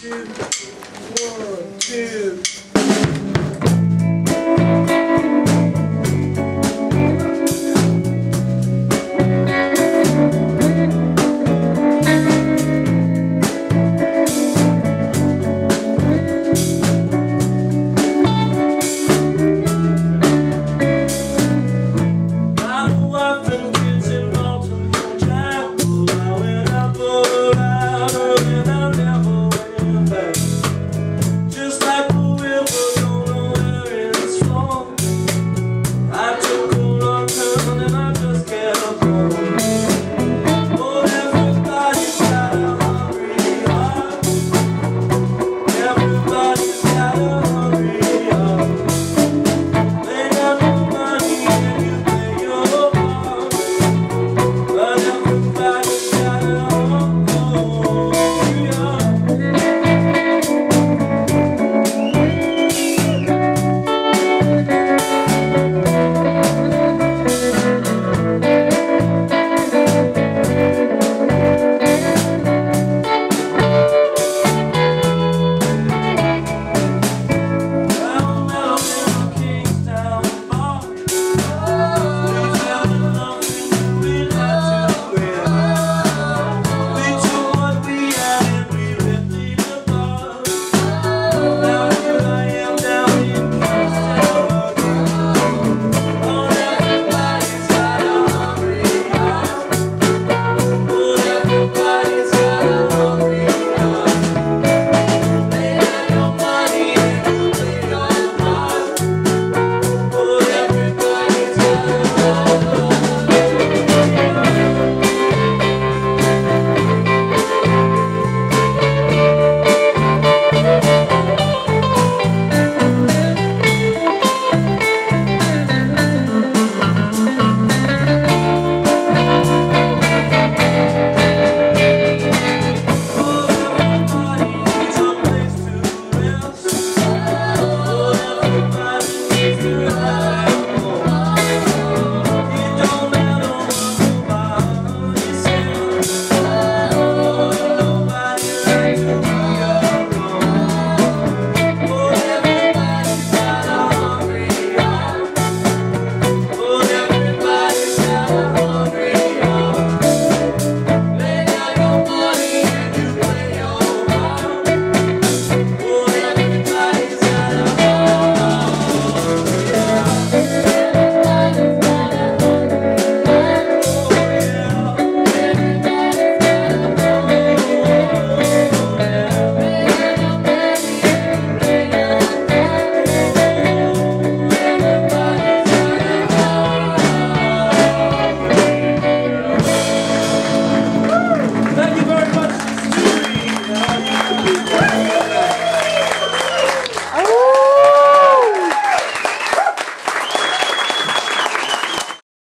two, one, two.